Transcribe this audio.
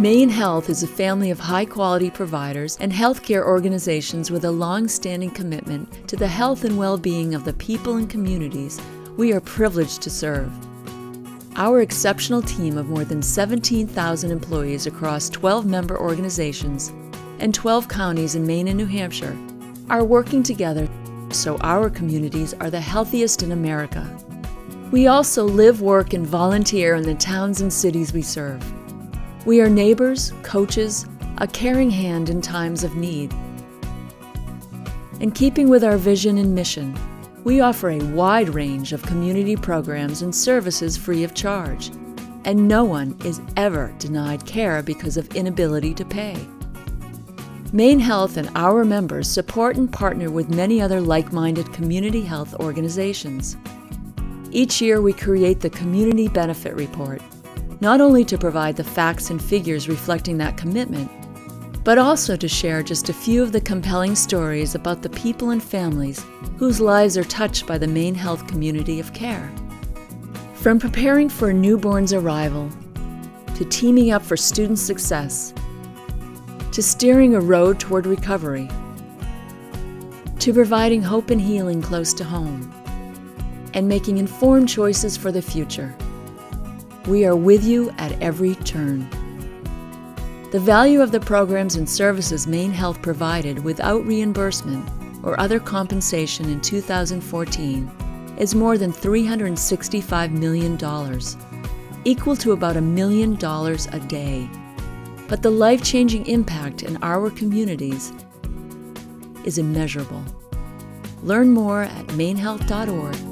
MaineHealth is a family of high quality providers and healthcare organizations with a long standing commitment to the health and well being of the people and communities we are privileged to serve. Our exceptional team of more than 17,000 employees across 12 member organizations and 12 counties in Maine and New Hampshire are working together so our communities are the healthiest in America. We also live, work, and volunteer in the towns and cities we serve. We are neighbors, coaches, a caring hand in times of need. In keeping with our vision and mission, we offer a wide range of community programs and services free of charge, and no one is ever denied care because of inability to pay. MaineHealth and our members support and partner with many other like minded community health organizations. Each year, we create the Community Benefit Report not only to provide the facts and figures reflecting that commitment, but also to share just a few of the compelling stories about the people and families whose lives are touched by the MaineHealth community of care. From preparing for a newborn's arrival, to teaming up for student success, to steering a road toward recovery, to providing hope and healing close to home, and making informed choices for the future. We are with you at every turn. The value of the programs and services MaineHealth provided without reimbursement or other compensation in 2014 is more than $365 million, equal to about a million dollars a day. But the life changing impact in our communities is immeasurable. Learn more at mainehealth.org